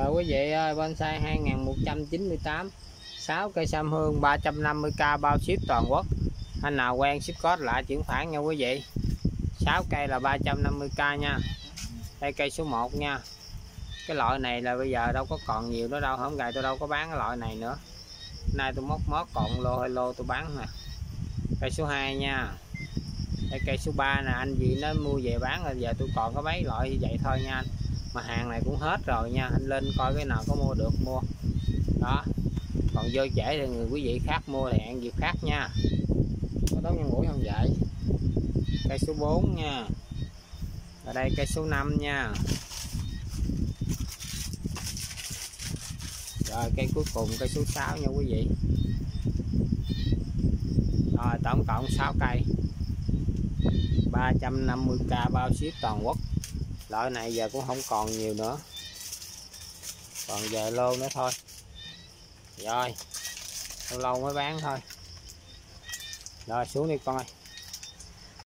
Rồi quý vị ơi, bonsai 2198 6 cây sam hương 350k bao ship toàn quốc. Anh nào quen ship code lại chuyển khoản nha quý vị. 6 cây là 350k nha. Đây cây số 1 nha. Cái loại này là bây giờ đâu có còn nhiều nữa đâu, hôm ngày tôi đâu có bán cái loại này nữa. Nay tôi móc mót còn lô hay lô tôi bán nè. Cây số 2 nha. Đây cây số 3 nè, anh gì nó mua về bán rồi giờ tôi còn có mấy loại như vậy thôi nha anh mà hàng này cũng hết rồi nha, anh lên coi cái nào có mua được, mua. Đó. Còn vô trễ thì người quý vị khác mua thì hẹn dịp khác nha. Có tốt nhân mũi không vậy? Cây số 4 nha. Ở đây cây số 5 nha. Rồi, cây cuối cùng, cây số 6 nha quý vị. Rồi, tổng cộng 6 cây. 350k bao ship toàn quốc loại này giờ cũng không còn nhiều nữa. Còn giờ lô nữa thôi. Rồi lâu lâu mới bán thôi. Rồi, xuống đi con ơi.